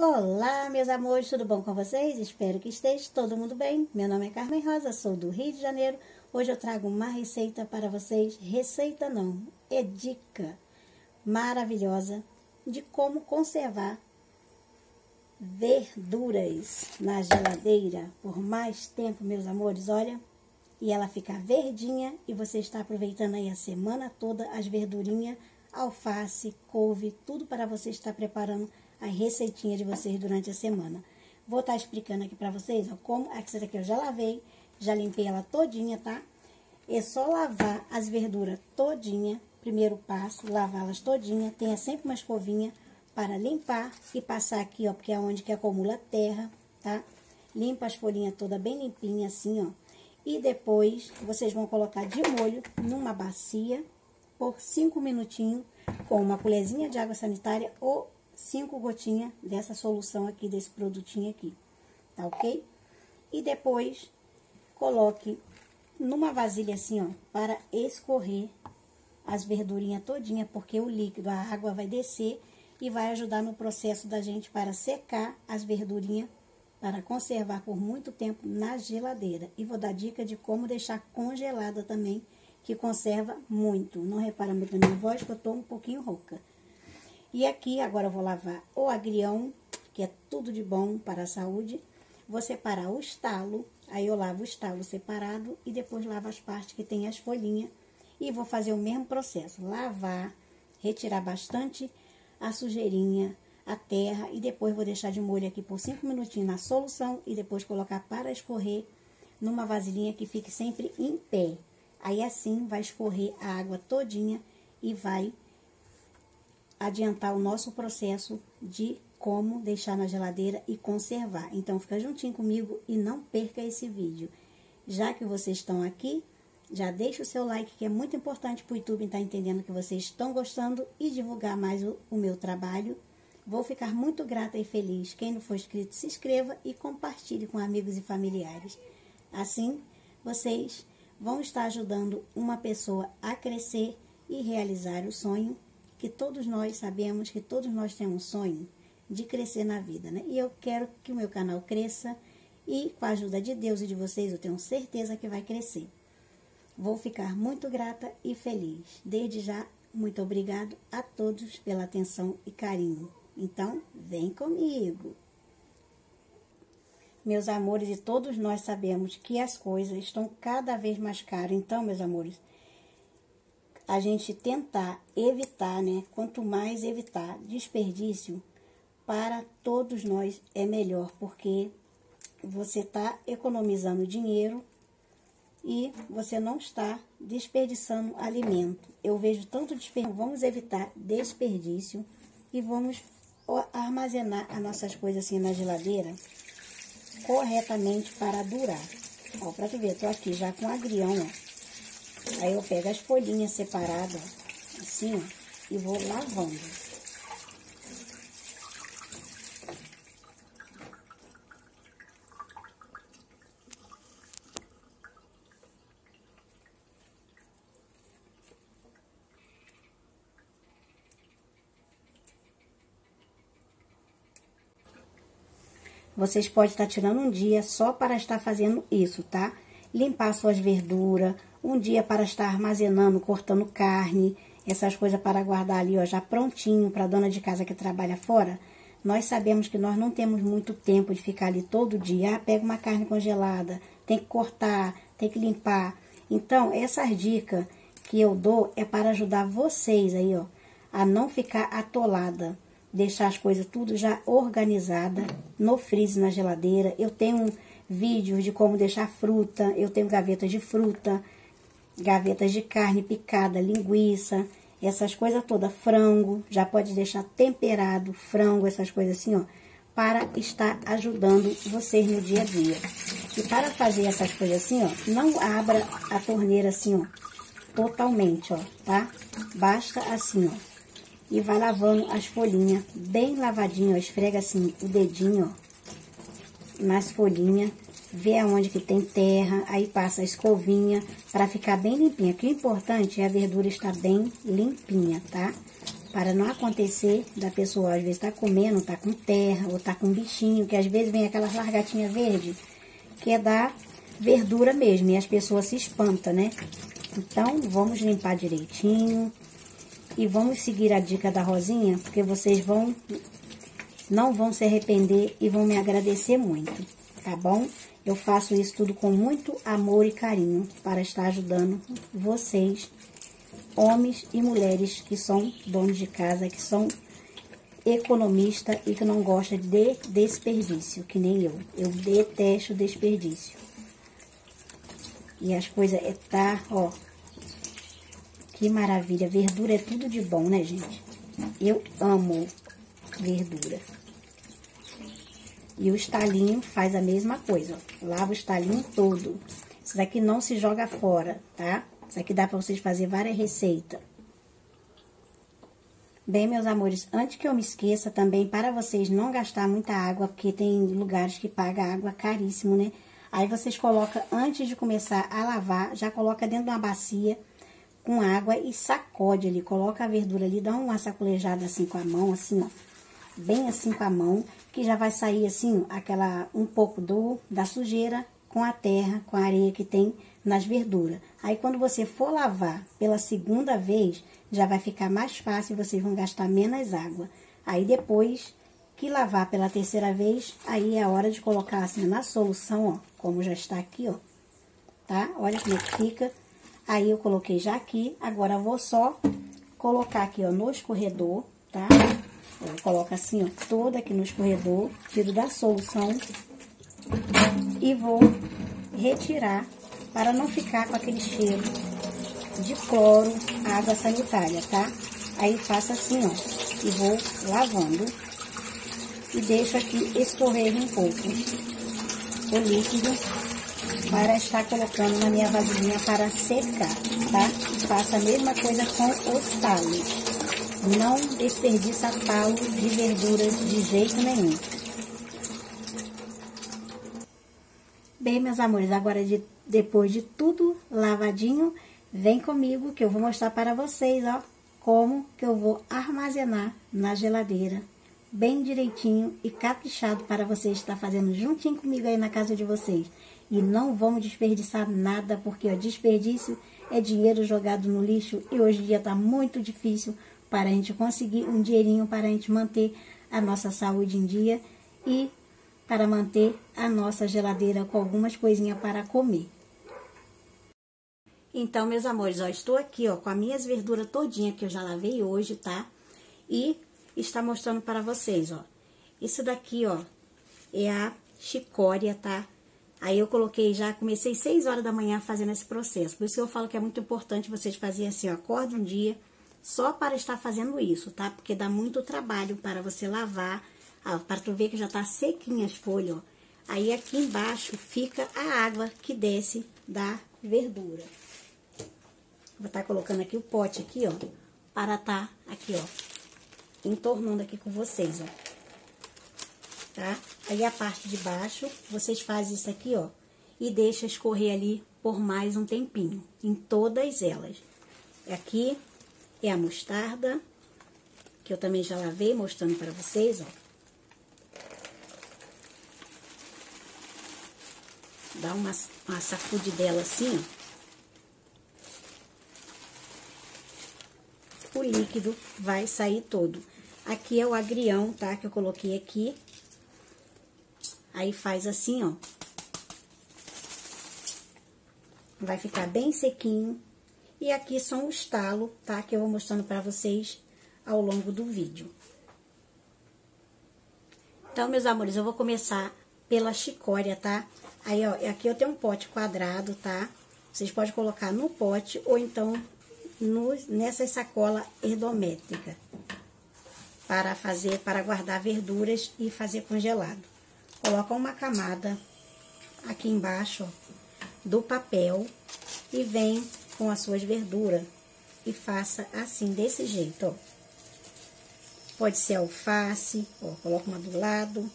Olá, meus amores, tudo bom com vocês? Espero que esteja todo mundo bem. Meu nome é Carmen Rosa, sou do Rio de Janeiro. Hoje eu trago uma receita para vocês. Receita não, é dica maravilhosa de como conservar verduras na geladeira por mais tempo, meus amores. Olha, e ela fica verdinha e você está aproveitando aí a semana toda as verdurinhas, alface, couve, tudo para você estar preparando a receitinha de vocês durante a semana. Vou estar tá explicando aqui para vocês ó, como essa daqui eu já lavei, já limpei ela todinha, tá? É só lavar as verduras todinha, primeiro passo, lavá-las todinha, tenha sempre uma escovinha para limpar e passar aqui, ó, porque é onde que acumula terra, tá? Limpa as folhinhas toda bem limpinha assim, ó. E depois vocês vão colocar de molho numa bacia por 5 minutinhos com uma colherzinha de água sanitária ou cinco gotinhas dessa solução aqui, desse produtinho aqui, tá ok? E depois, coloque numa vasilha assim, ó, para escorrer as verdurinhas todinha, porque o líquido, a água vai descer e vai ajudar no processo da gente para secar as verdurinhas para conservar por muito tempo na geladeira. E vou dar dica de como deixar congelada também, que conserva muito. Não repara muito na minha voz, que eu tô um pouquinho rouca. E aqui, agora eu vou lavar o agrião, que é tudo de bom para a saúde. Vou separar o estalo, aí eu lavo o estalo separado e depois lavo as partes que tem as folhinhas. E vou fazer o mesmo processo, lavar, retirar bastante a sujeirinha, a terra e depois vou deixar de molho aqui por 5 minutinhos na solução e depois colocar para escorrer numa vasilhinha que fique sempre em pé. Aí assim vai escorrer a água todinha e vai adiantar o nosso processo de como deixar na geladeira e conservar. Então, fica juntinho comigo e não perca esse vídeo. Já que vocês estão aqui, já deixa o seu like, que é muito importante para o YouTube estar tá entendendo que vocês estão gostando e divulgar mais o, o meu trabalho. Vou ficar muito grata e feliz. Quem não for inscrito, se inscreva e compartilhe com amigos e familiares. Assim, vocês vão estar ajudando uma pessoa a crescer e realizar o sonho que todos nós sabemos que todos nós temos um sonho de crescer na vida, né? E eu quero que o meu canal cresça e com a ajuda de Deus e de vocês, eu tenho certeza que vai crescer. Vou ficar muito grata e feliz. Desde já, muito obrigado a todos pela atenção e carinho. Então, vem comigo. Meus amores, e todos nós sabemos que as coisas estão cada vez mais caras. Então, meus amores, a gente tentar evitar, né? Quanto mais evitar desperdício, para todos nós é melhor, porque você está economizando dinheiro e você não está desperdiçando alimento. Eu vejo tanto desperdício. Vamos evitar desperdício e vamos armazenar as nossas coisas assim na geladeira corretamente para durar. Ó, pra tu ver, tô aqui já com agrião, ó. Aí eu pego as folhinhas separadas, assim, ó, e vou lavando. Vocês podem estar tirando um dia só para estar fazendo isso, tá? Limpar suas verduras, um dia para estar armazenando, cortando carne, essas coisas para guardar ali, ó, já prontinho para dona de casa que trabalha fora. Nós sabemos que nós não temos muito tempo de ficar ali todo dia. Ah, pega uma carne congelada, tem que cortar, tem que limpar. Então, essas dicas que eu dou é para ajudar vocês aí, ó, a não ficar atolada. Deixar as coisas tudo já organizada no freezer, na geladeira. Eu tenho vídeos de como deixar fruta, eu tenho gavetas de fruta, gavetas de carne picada, linguiça, essas coisas todas, frango, já pode deixar temperado, frango, essas coisas assim, ó, para estar ajudando vocês no dia a dia. E para fazer essas coisas assim, ó, não abra a torneira assim, ó, totalmente, ó, tá? Basta assim, ó. E vai lavando as folhinhas bem lavadinho, ó, esfrega assim o dedinho, ó, nas folhinhas vê aonde que tem terra, aí passa a escovinha para ficar bem limpinha. Que o importante é a verdura estar bem limpinha, tá? para não acontecer da pessoa, às vezes, tá comendo, tá com terra, ou tá com bichinho, que às vezes vem aquelas largatinhas verde, que é da verdura mesmo, e as pessoas se espantam, né? Então, vamos limpar direitinho e vamos seguir a dica da Rosinha, porque vocês vão, não vão se arrepender e vão me agradecer muito, tá bom? Eu faço isso tudo com muito amor e carinho para estar ajudando vocês homens e mulheres que são donos de casa, que são economistas e que não gostam de desperdício, que nem eu. Eu detesto desperdício. E as coisas é tá, ó. Que maravilha. Verdura é tudo de bom, né, gente? Eu amo verdura. E o estalinho faz a mesma coisa, ó. Lava o estalinho todo. Isso daqui não se joga fora, tá? Isso aqui dá para vocês fazer várias receitas. Bem, meus amores, antes que eu me esqueça também, para vocês não gastar muita água, porque tem lugares que paga água caríssimo, né? Aí vocês colocam, antes de começar a lavar, já coloca dentro de uma bacia com água e sacode ali. Coloca a verdura ali, dá uma sacolejada assim com a mão, assim, ó. Bem assim com a mão, que já vai sair assim, aquela, um pouco do, da sujeira com a terra, com a areia que tem nas verduras. Aí quando você for lavar pela segunda vez, já vai ficar mais fácil, vocês vão gastar menos água. Aí depois que lavar pela terceira vez, aí é a hora de colocar assim na solução, ó, como já está aqui, ó. Tá? Olha como é que fica. Aí eu coloquei já aqui, agora vou só colocar aqui, ó, no escorredor, tá? Eu coloco assim, ó, toda aqui no escorredor, tiro da solução e vou retirar para não ficar com aquele cheiro de cloro, água sanitária, tá? Aí faço assim, ó, e vou lavando e deixo aqui escorrer um pouco o líquido para estar colocando na minha vasilhinha para secar, tá? Faço a mesma coisa com os talos. Não desperdiça talo de verduras de jeito nenhum. Bem, meus amores, agora de, depois de tudo lavadinho, vem comigo que eu vou mostrar para vocês, ó, como que eu vou armazenar na geladeira, bem direitinho e caprichado para vocês estar fazendo juntinho comigo aí na casa de vocês. E não vamos desperdiçar nada, porque o desperdício é dinheiro jogado no lixo e hoje em dia está muito difícil para a gente conseguir um dinheirinho para a gente manter a nossa saúde em dia e para manter a nossa geladeira com algumas coisinhas para comer. Então, meus amores, ó, estou aqui, ó, com as minhas verduras todinha que eu já lavei hoje, tá? E está mostrando para vocês, ó. Isso daqui, ó, é a chicória, tá? Aí eu coloquei já, comecei 6 horas da manhã fazendo esse processo. Por isso que eu falo que é muito importante vocês fazerem assim, ó, acorda um dia só para estar fazendo isso, tá? Porque dá muito trabalho para você lavar, ah, para tu ver que já tá sequinha as folhas, ó. Aí aqui embaixo fica a água que desce da verdura. Vou estar tá colocando aqui o pote aqui, ó, para tá aqui, ó, entornando aqui com vocês, ó. Tá? Aí a parte de baixo, vocês fazem isso aqui, ó, e deixa escorrer ali por mais um tempinho, em todas elas. Aqui é a mostarda, que eu também já lavei, mostrando para vocês, ó. Dá uma, uma sacudidela assim, ó. O líquido vai sair todo. Aqui é o agrião, tá? Que eu coloquei aqui. Aí faz assim, ó. Vai ficar bem sequinho. E aqui são os talos, tá? Que eu vou mostrando pra vocês ao longo do vídeo. Então, meus amores, eu vou começar pela chicória, tá? Aí, ó, aqui eu tenho um pote quadrado, tá? Vocês podem colocar no pote ou então no, nessa sacola erdométrica para fazer, para guardar verduras e fazer congelado. Coloca uma camada aqui embaixo ó, do papel e vem com as suas verduras e faça assim, desse jeito, ó. Pode ser alface, ó, coloca uma do lado,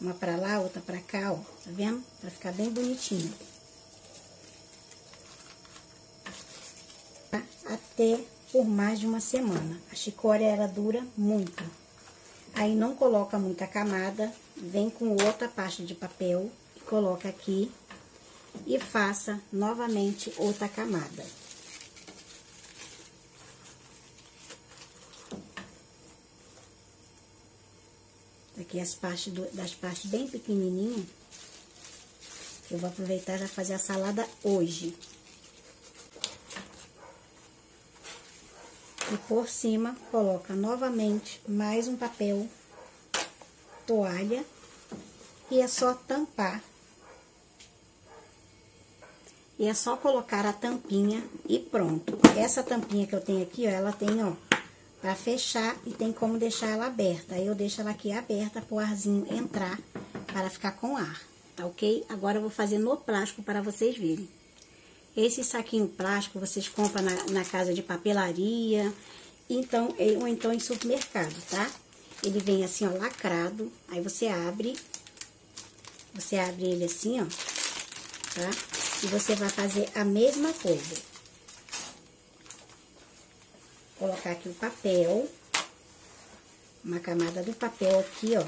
uma pra lá, outra pra cá, ó. Tá vendo? Pra ficar bem bonitinho. Até por mais de uma semana. A chicória, ela dura muito. Aí não coloca muita camada, vem com outra pasta de papel e coloca aqui e faça novamente outra camada. Aqui as partes do, das partes bem pequenininhas. Eu vou aproveitar já fazer a salada hoje. E por cima, coloca novamente mais um papel toalha. E é só tampar. E é só colocar a tampinha e pronto. Essa tampinha que eu tenho aqui, ó, ela tem, ó, para fechar e tem como deixar ela aberta. Aí eu deixo ela aqui aberta para o arzinho entrar, para ficar com ar, tá ok? Agora eu vou fazer no plástico para vocês verem. Esse saquinho plástico vocês compram na, na casa de papelaria, então, ou então em supermercado, tá? Ele vem assim, ó, lacrado, aí você abre, você abre ele assim, ó, tá? E você vai fazer a mesma coisa colocar aqui o papel, uma camada do papel aqui, ó.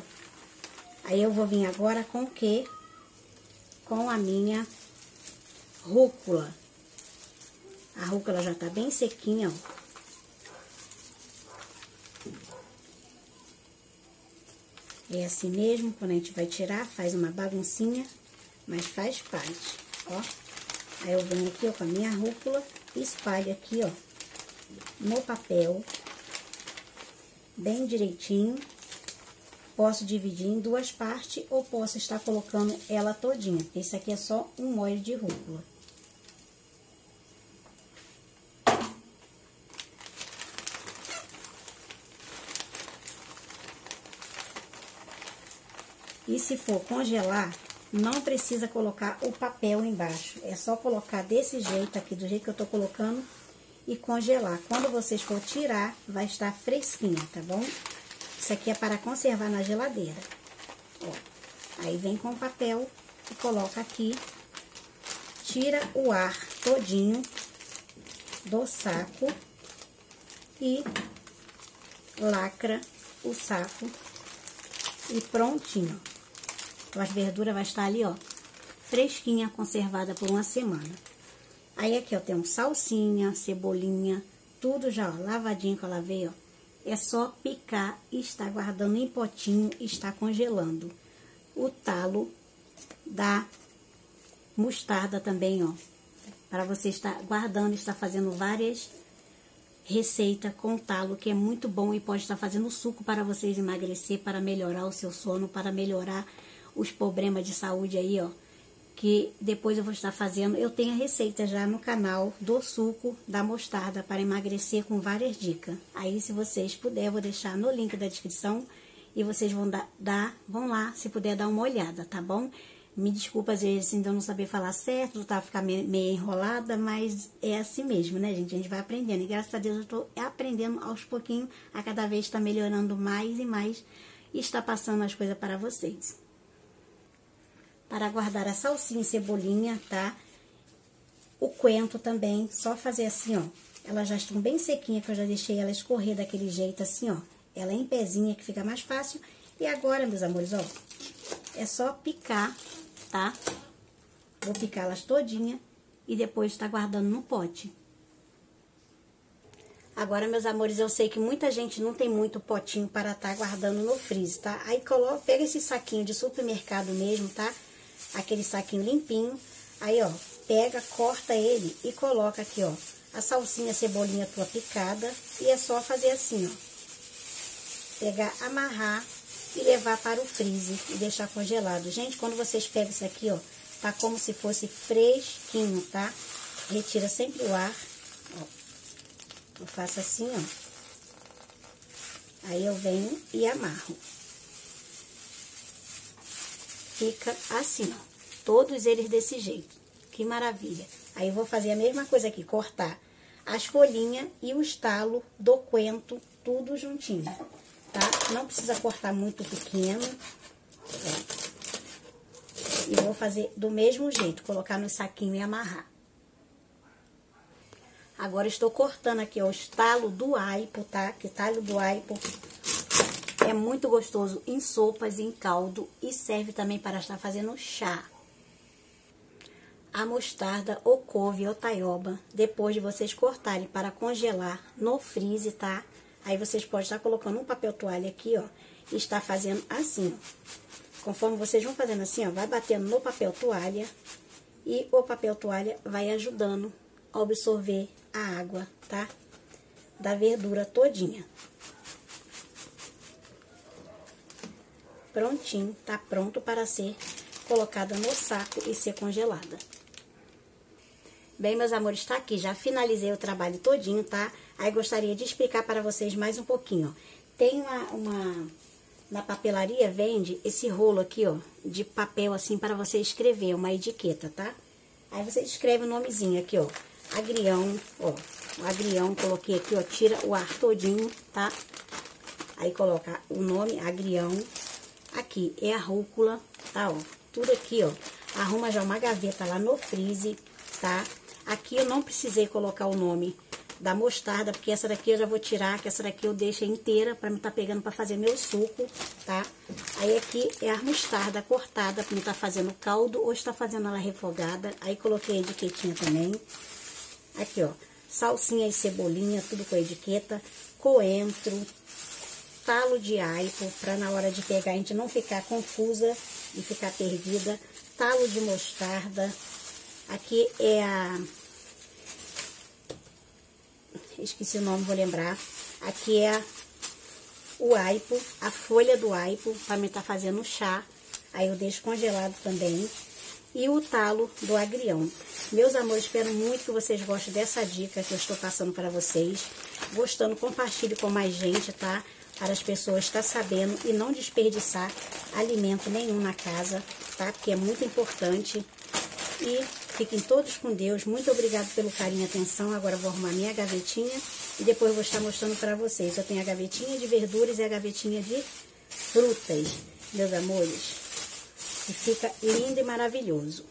Aí eu vou vir agora com o quê? Com a minha rúcula. A rúcula já tá bem sequinha, ó. É assim mesmo, quando a gente vai tirar, faz uma baguncinha, mas faz parte, ó. Aí eu venho aqui, ó, com a minha rúcula espalho aqui, ó, no papel, bem direitinho. Posso dividir em duas partes ou posso estar colocando ela todinha. Esse aqui é só um molho de rúcula. E se for congelar, não precisa colocar o papel embaixo. É só colocar desse jeito aqui, do jeito que eu tô colocando, e congelar. Quando vocês for tirar, vai estar fresquinha, tá bom? Isso aqui é para conservar na geladeira. Ó, aí vem com o papel e coloca aqui. Tira o ar todinho do saco e lacra o saco e prontinho. Então, as verduras vai estar ali, ó, fresquinha, conservada por uma semana. Aí aqui, eu tenho salsinha, cebolinha, tudo já, ó, lavadinho que eu lavei, ó. É só picar e estar guardando em potinho e estar congelando. O talo da mostarda também, ó. Para você estar guardando, estar fazendo várias receitas com talo, que é muito bom e pode estar fazendo suco para vocês emagrecer, para melhorar o seu sono, para melhorar os problemas de saúde aí, ó que depois eu vou estar fazendo. Eu tenho a receita já no canal do suco da mostarda para emagrecer com várias dicas. Aí, se vocês puderem, eu vou deixar no link da descrição e vocês vão dar, dar vão lá, se puder dar uma olhada, tá bom? Me desculpa às vezes ainda não saber falar certo, tá ficar meio, enrolada, mas é assim mesmo, né, gente? A gente vai aprendendo. E graças a Deus eu tô aprendendo aos pouquinhos, a cada vez está melhorando mais e mais e está passando as coisas para vocês para guardar a salsinha e cebolinha, tá? O coentro também, só fazer assim, ó. Elas já estão bem sequinhas, que eu já deixei ela escorrer daquele jeito assim, ó. Ela é em pezinha, que fica mais fácil. E agora, meus amores, ó, é só picar, tá? Vou picar elas todinha e depois tá guardando no pote. Agora, meus amores, eu sei que muita gente não tem muito potinho para estar tá guardando no freezer, tá? Aí coloca, pega esse saquinho de supermercado mesmo, tá? Aquele saquinho limpinho. Aí, ó, pega, corta ele e coloca aqui, ó, a salsinha, a cebolinha tua picada. E é só fazer assim, ó. Pegar, amarrar e levar para o freezer e deixar congelado. Gente, quando vocês pegam isso aqui, ó, tá como se fosse fresquinho, tá? Retira sempre o ar, ó. Eu faço assim, ó. Aí eu venho e amarro fica assim, ó. Todos eles desse jeito. Que maravilha. Aí eu vou fazer a mesma coisa aqui, cortar as folhinhas e o estalo do coentro, tudo juntinho, tá? Não precisa cortar muito pequeno. Ó. E vou fazer do mesmo jeito, colocar no saquinho e amarrar. Agora estou cortando aqui, ó, o estalo do aipo, tá? Que talho do aipo é muito gostoso em sopas, em caldo e serve também para estar fazendo chá. A mostarda ou couve ou taioba, depois de vocês cortarem para congelar no freezer, tá? Aí vocês podem estar colocando um papel toalha aqui, ó, e estar fazendo assim, ó. Conforme vocês vão fazendo assim, ó, vai batendo no papel toalha e o papel toalha vai ajudando a absorver a água, tá? Da verdura todinha. Prontinho, tá pronto para ser colocada no saco e ser congelada. Bem, meus amores, está aqui, já finalizei o trabalho todinho, tá? Aí gostaria de explicar para vocês mais um pouquinho, ó. Tem uma, uma, na papelaria vende esse rolo aqui, ó, de papel assim para você escrever, uma etiqueta, tá? Aí você escreve o nomezinho aqui, ó, agrião, ó, o agrião, coloquei aqui, ó, tira o ar todinho, tá? Aí coloca o nome, agrião, Aqui é a rúcula, tá, ó. Tudo aqui, ó. Arruma já uma gaveta lá no freezer, tá? Aqui eu não precisei colocar o nome da mostarda, porque essa daqui eu já vou tirar, que essa daqui eu deixo inteira pra mim tá pegando pra fazer meu suco, tá? Aí aqui é a mostarda cortada pra mim tá fazendo caldo ou está fazendo ela refogada. Aí coloquei a etiquetinha também. Aqui, ó, salsinha e cebolinha, tudo com a etiqueta, coentro, talo de aipo, para na hora de pegar a gente não ficar confusa e ficar perdida. Talo de mostarda. Aqui é a... Esqueci o nome, vou lembrar. Aqui é o aipo, a folha do aipo, para mim estar tá fazendo chá. Aí eu deixo congelado também. E o talo do agrião. Meus amores, espero muito que vocês gostem dessa dica que eu estou passando para vocês. Gostando, compartilhe com mais gente, tá? Para as pessoas estar sabendo e não desperdiçar alimento nenhum na casa, tá? Porque é muito importante. E fiquem todos com Deus. Muito obrigado pelo carinho e atenção. Agora vou arrumar minha gavetinha e depois vou estar mostrando para vocês. Eu tenho a gavetinha de verduras e a gavetinha de frutas, meus amores. E fica lindo e maravilhoso.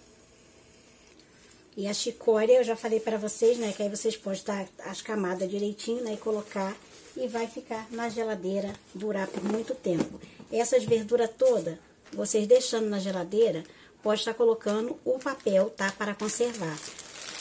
E a chicória, eu já falei para vocês, né? Que aí vocês podem dar as camadas direitinho, né? E colocar e vai ficar na geladeira, durar por muito tempo. Essas verduras todas, vocês deixando na geladeira, pode estar colocando o papel, tá? Para conservar.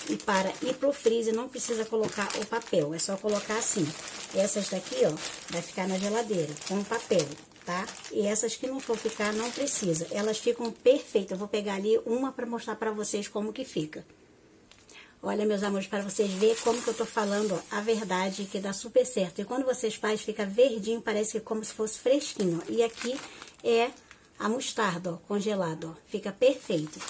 E para ir pro freezer não precisa colocar o papel, é só colocar assim. Essas daqui, ó, vai ficar na geladeira com o papel, tá? E essas que não for ficar, não precisa. Elas ficam perfeitas. Eu vou pegar ali uma para mostrar para vocês como que fica. Olha, meus amores, para vocês verem como que eu tô falando ó, a verdade, que dá super certo. E quando vocês fazem, fica verdinho, parece que como se fosse fresquinho. E aqui é a mostarda, ó, congelado, ó. Fica perfeito.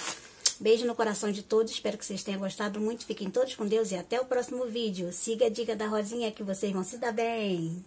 Beijo no coração de todos, espero que vocês tenham gostado muito. Fiquem todos com Deus e até o próximo vídeo. Siga a dica da Rosinha que vocês vão se dar bem.